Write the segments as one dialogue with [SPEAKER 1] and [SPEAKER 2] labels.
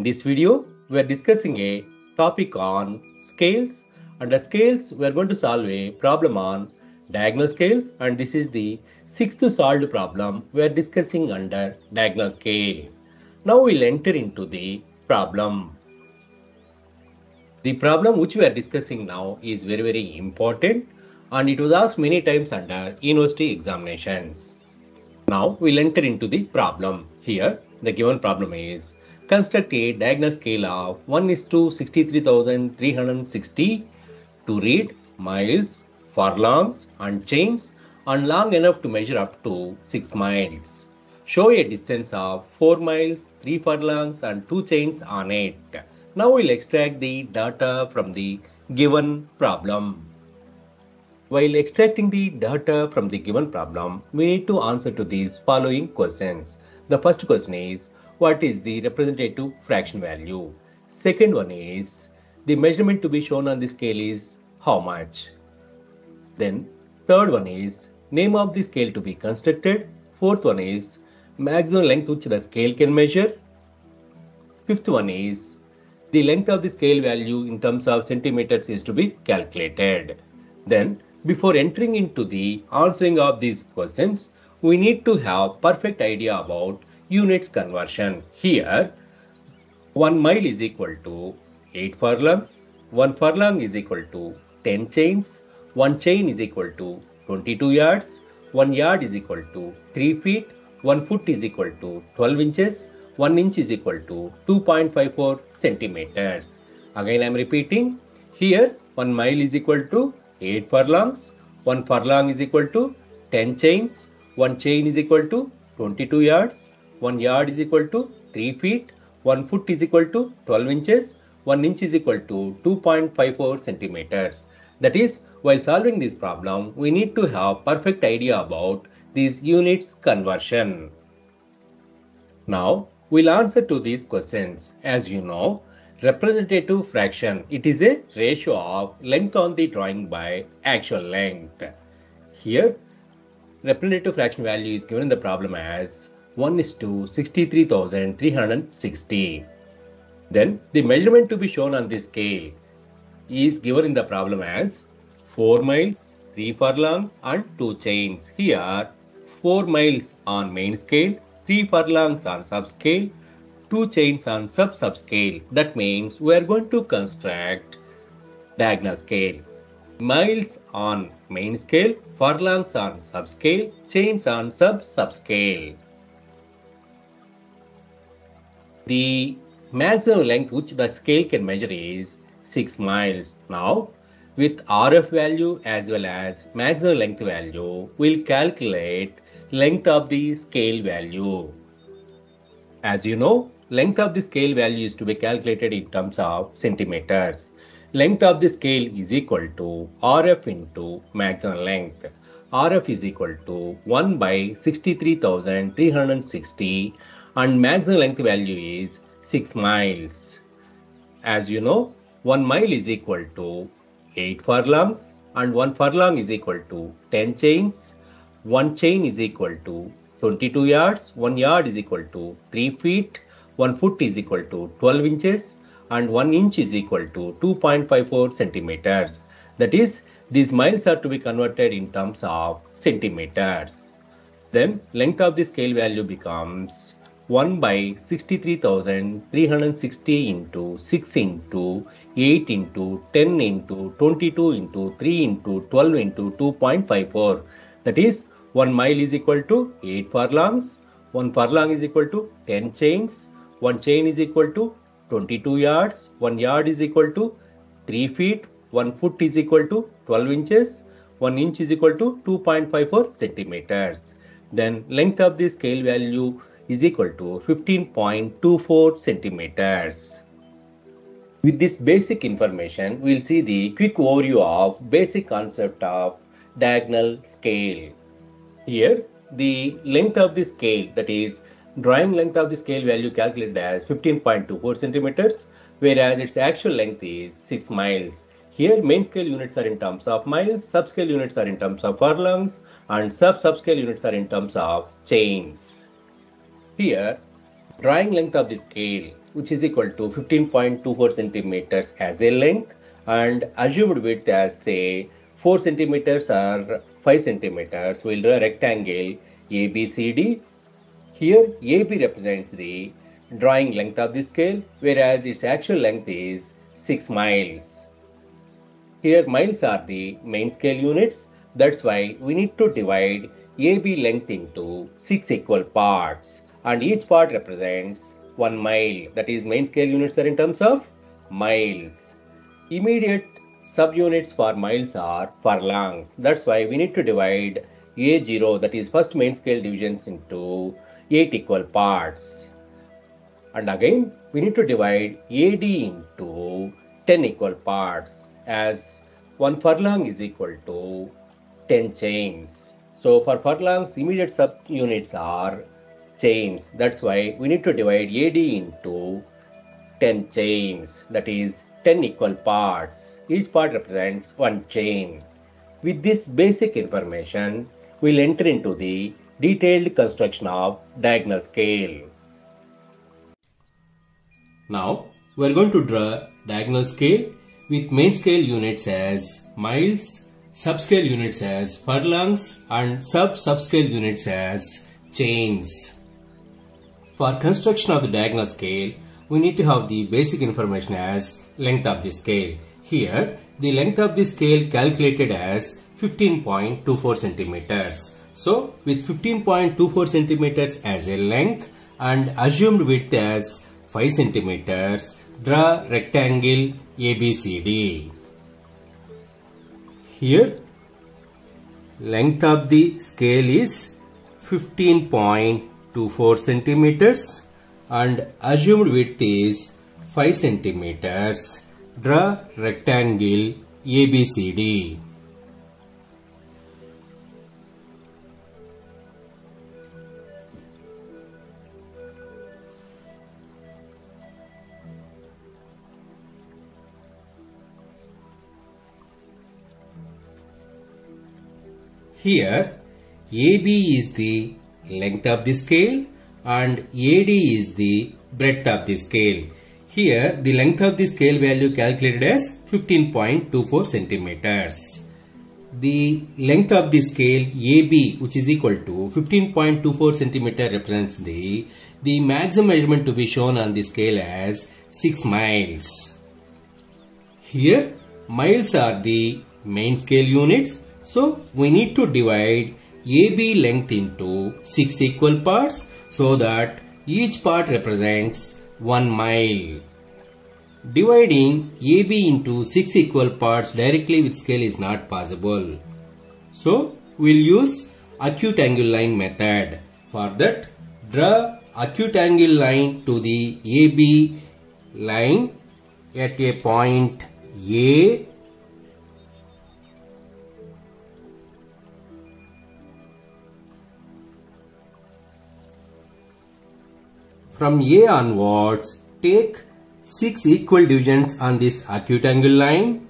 [SPEAKER 1] In this video, we are discussing a topic on scales. Under scales, we are going to solve a problem on diagonal scales and this is the sixth solved problem we are discussing under diagonal scale. Now we'll enter into the problem. The problem which we are discussing now is very very important and it was asked many times under university examinations. Now we'll enter into the problem. Here the given problem is construct a diagonal scale of 1 is to 63,360 to read miles, furlongs and chains and long enough to measure up to 6 miles. Show a distance of 4 miles, 3 furlongs and 2 chains on it. Now we'll extract the data from the given problem. While extracting the data from the given problem, we need to answer to these following questions. The first question is, what is the representative fraction value? Second one is, the measurement to be shown on the scale is how much? Then third one is, name of the scale to be constructed. Fourth one is, maximum length which the scale can measure. Fifth one is, the length of the scale value in terms of centimeters is to be calculated. Then before entering into the answering of these questions, we need to have perfect idea about units conversion. Here, 1 mile is equal to 8 furlongs, 1 furlong is equal to 10 chains, 1 chain is equal to 22 yards, 1 yard is equal to 3 feet, 1 foot is equal to 12 inches, 1 inch is equal to 2.54 centimeters. Again I am repeating, here 1 mile is equal to 8 furlongs, 1 furlong is equal to 10 chains, 1 chain is equal to 22 yards, 1 yard is equal to 3 feet, 1 foot is equal to 12 inches, 1 inch is equal to 2.54 centimeters. That is, while solving this problem, we need to have perfect idea about these units conversion. Now, we'll answer to these questions. As you know, representative fraction. It is a ratio of length on the drawing by actual length. Here, representative fraction value is given in the problem as 1 is to 63,360. Then the measurement to be shown on this scale is given in the problem as 4 miles, 3 furlongs and 2 chains. Here 4 miles on main scale, 3 furlongs on subscale, two chains on sub subscale. That means we are going to construct diagonal scale. Miles on main scale, furlongs on subscale, chains on sub The maximum length which the scale can measure is 6 miles. Now, with RF value as well as maximum length value, we'll calculate length of the scale value. As you know, length of the scale value is to be calculated in terms of centimeters. Length of the scale is equal to RF into maximum length. RF is equal to 1 by 63,360 and maximum length value is 6 miles. As you know, 1 mile is equal to 8 furlongs and 1 furlong is equal to 10 chains. 1 chain is equal to 22 yards, 1 yard is equal to 3 feet, 1 foot is equal to 12 inches and 1 inch is equal to 2.54 centimeters. That is, these miles are to be converted in terms of centimeters. Then length of the scale value becomes 1 by 63,360 into 6 into 8 into 10 into 22 into 3 into 12 into 2.54. That is 1 mile is equal to 8 furlongs, 1 furlong is equal to 10 chains, 1 chain is equal to 22 yards, 1 yard is equal to 3 feet, 1 foot is equal to 12 inches, 1 inch is equal to 2.54 centimeters. Then length of the scale value is equal to 15.24 centimeters. With this basic information, we'll see the quick overview of basic concept of diagonal scale. Here, the length of the scale, that is, drawing length of the scale value calculated as 15.24 centimeters, whereas its actual length is 6 miles. Here, main scale units are in terms of miles, subscale units are in terms of furlongs, and sub-subscale units are in terms of chains. Here, drawing length of the scale which is equal to 15.24 centimeters as a length and assumed width as say 4 centimeters or 5 centimeters we'll draw a rectangle ABCD. Here AB represents the drawing length of the scale whereas its actual length is 6 miles. Here miles are the main scale units that's why we need to divide AB length into 6 equal parts and each part represents 1 mile that is main scale units are in terms of miles. Immediate subunits for miles are furlongs that's why we need to divide A0 that is first main scale divisions into 8 equal parts. And again we need to divide AD into 10 equal parts as 1 furlong is equal to 10 chains. So for furlongs immediate subunits are chains. That's why we need to divide AD into 10 chains that is 10 equal parts. Each part represents one chain. With this basic information, we'll enter into the detailed construction of diagonal scale.
[SPEAKER 2] Now, we're going to draw diagonal scale with main scale units as miles, subscale units as furlongs and sub-subscale units as chains. For construction of the diagonal scale, we need to have the basic information as length of the scale. Here, the length of the scale calculated as 15.24 centimeters. So, with 15.24 centimeters as a length and assumed width as 5 centimeters, draw rectangle ABCD. Here, length of the scale is 15.24 centimeters and assumed width is 5 centimeters. Draw rectangle ABCD. Here AB is the length of the scale and AD is the breadth of the scale. Here the length of the scale value calculated as 15.24 centimeters. The length of the scale AB which is equal to 15.24 centimeter represents the, the maximum measurement to be shown on the scale as 6 miles. Here miles are the main scale units so we need to divide AB length into 6 equal parts so that each part represents 1 mile. Dividing AB into 6 equal parts directly with scale is not possible. So we'll use acute angle line method. For that draw acute angle line to the AB line at a point A From A onwards, take 6 equal divisions on this acute angle line.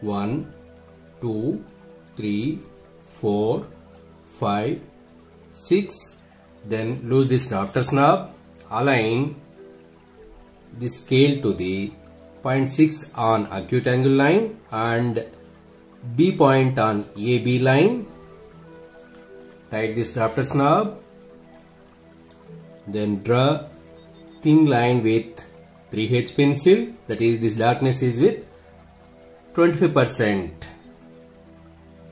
[SPEAKER 2] One, two, three, four, five, six. Then lose this drafter's snap. Align the scale to the 0.6 on acute angle line and B point on AB line. Tight this drafter's knob. Then draw thin line with 3H pencil that is this darkness is with 25%.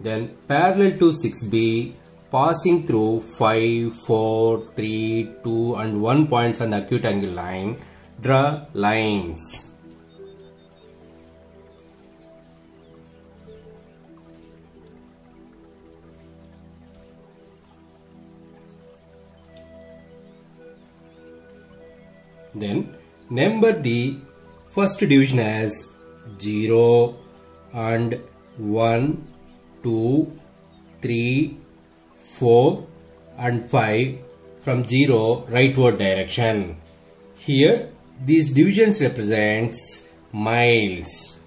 [SPEAKER 2] Then parallel to 6B passing through 5, 4, 3, 2 and 1 points on the acute angle line draw lines. Then number the first division as 0 and 1, 2, 3, 4 and 5 from 0 rightward direction. Here these divisions represents miles.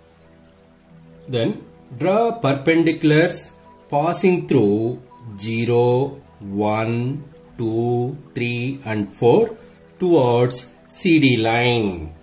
[SPEAKER 2] Then draw perpendiculars passing through 0, 1, 2, 3 and 4 towards CD line.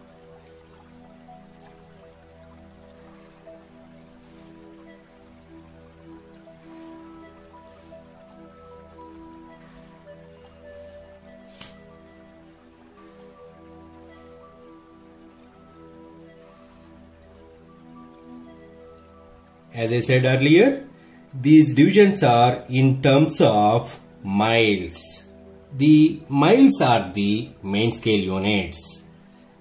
[SPEAKER 2] As I said earlier, these divisions are in terms of miles. The miles are the main scale units.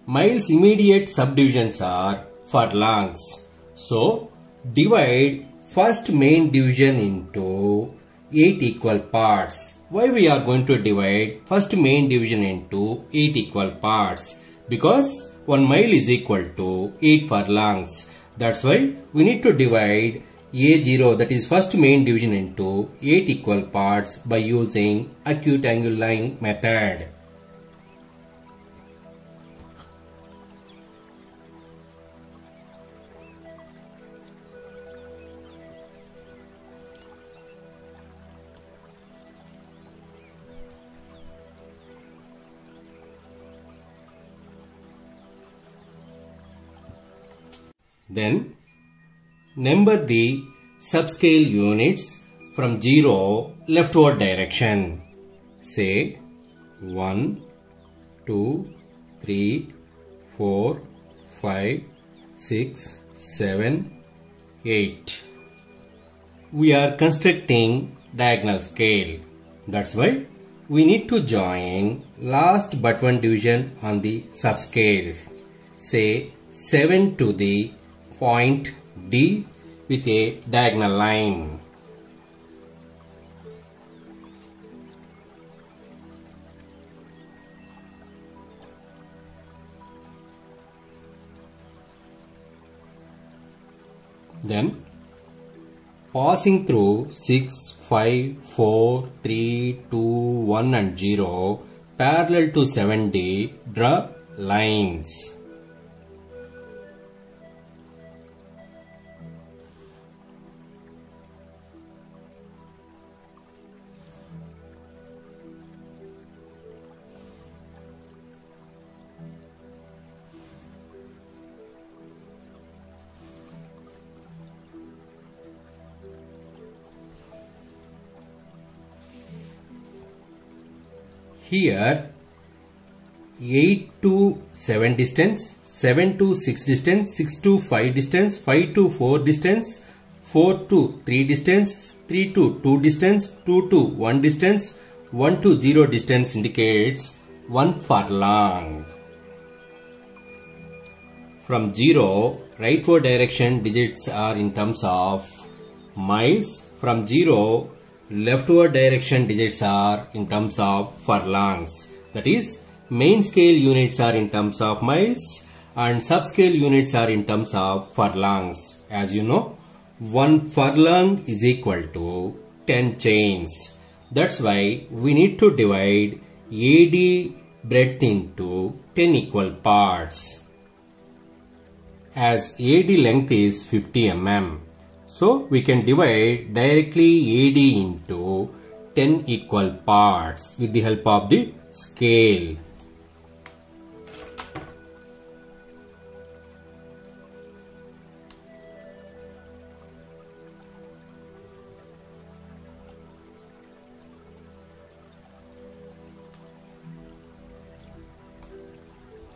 [SPEAKER 2] Miles immediate subdivisions are furlongs. So, divide first main division into 8 equal parts. Why we are going to divide first main division into 8 equal parts? Because 1 mile is equal to 8 furlongs. That's why we need to divide A0 that is first main division into 8 equal parts by using acute angle line method. Then number the subscale units from 0 leftward direction. Say 1, 2, 3, 4, 5, 6, 7, 8. We are constructing diagonal scale. That's why we need to join last but one division on the subscale. Say 7 to the point D with a diagonal line. Then passing through 6, 5, 4, 3, 2, 1 and 0 parallel to 7D draw lines. Here 8 to 7 distance, 7 to 6 distance, 6 to 5 distance, 5 to 4 distance, 4 to 3 distance, 3 to 2 distance, 2 to 1 distance, 1 to 0 distance indicates 1 furlong. From 0, rightward direction digits are in terms of miles. From 0, leftward direction digits are in terms of furlongs. That is, main scale units are in terms of miles and subscale units are in terms of furlongs. As you know, 1 furlong is equal to 10 chains. That's why we need to divide AD breadth into 10 equal parts. As AD length is 50 mm, so we can divide directly AD into 10 equal parts with the help of the scale.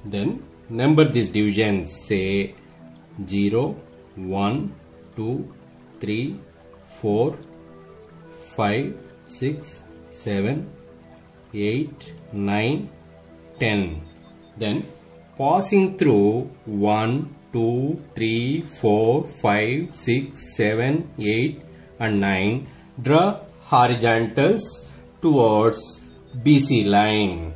[SPEAKER 2] Then number these divisions say 0, 1, 2, 3, 4, 5, 6, 7, 8, 9, 10. Then passing through 1, 2, 3, 4, 5, 6, 7, 8 and 9 draw horizontals towards BC line.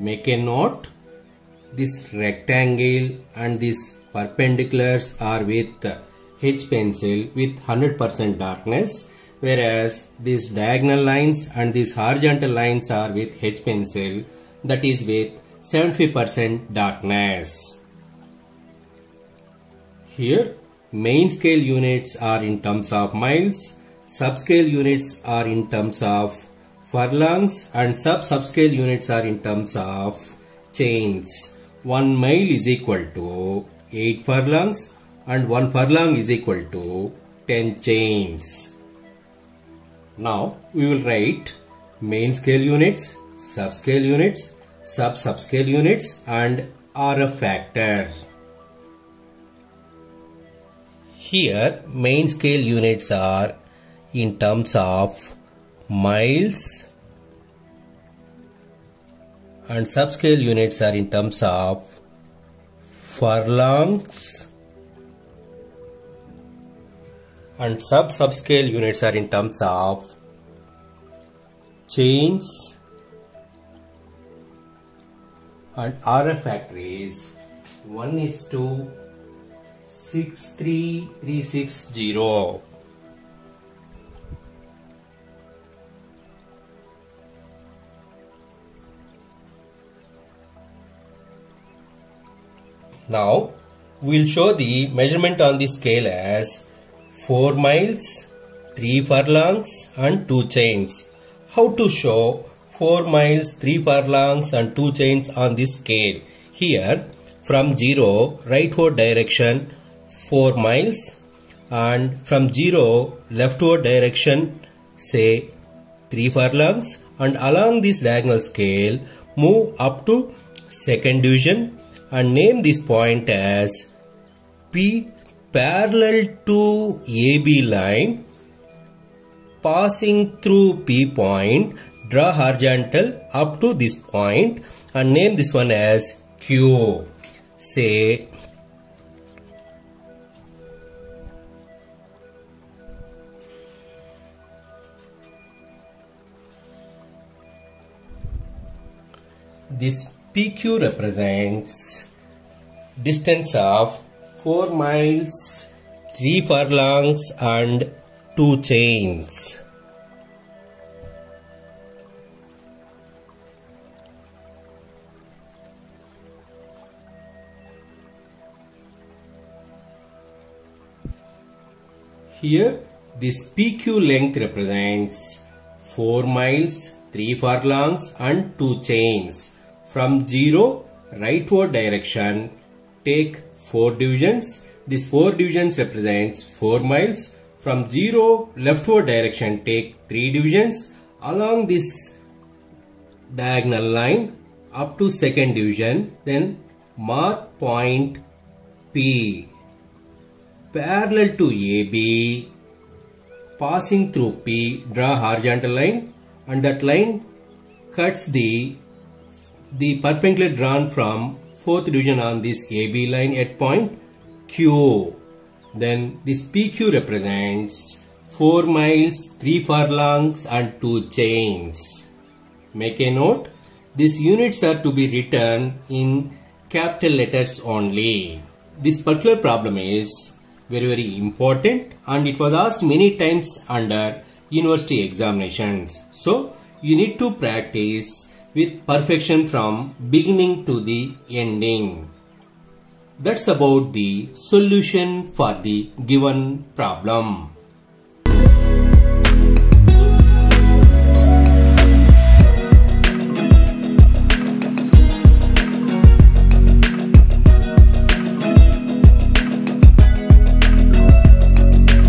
[SPEAKER 2] Make a note this rectangle and these perpendiculars are with H pencil with 100% darkness whereas these diagonal lines and these horizontal lines are with H pencil that is with 70% darkness. Here main scale units are in terms of miles, subscale units are in terms of furlongs and sub-subscale units are in terms of chains. 1 mile is equal to 8 furlongs and 1 furlong is equal to 10 chains. Now we will write main scale units, subscale units, sub-subscale units and RF factor. Here main scale units are in terms of miles and subscale units are in terms of furlongs and sub subscale units are in terms of chains and RF factor is 1 is to 63360 Now we'll show the measurement on the scale as 4 miles, 3 furlongs and 2 chains. How to show 4 miles, 3 furlongs and 2 chains on this scale? Here from 0 rightward direction 4 miles and from 0 leftward direction say 3 furlongs and along this diagonal scale move up to second division and name this point as P parallel to AB line passing through P point draw horizontal up to this point and name this one as Q. Say this PQ represents distance of 4 miles, 3 furlongs and 2 chains. Here this PQ length represents 4 miles, 3 furlongs and 2 chains. From 0 rightward direction take 4 divisions. These 4 divisions represents 4 miles. From 0 leftward direction take 3 divisions. Along this diagonal line up to second division then mark point P parallel to AB passing through P draw horizontal line and that line cuts the the perpendicular drawn from fourth division on this AB line at point QO. Then this PQ represents 4 miles, 3 furlongs and 2 chains. Make a note, these units are to be written in capital letters only. This particular problem is very very important and it was asked many times under university examinations. So you need to practice with perfection from beginning to the ending. That's about the solution for the given problem.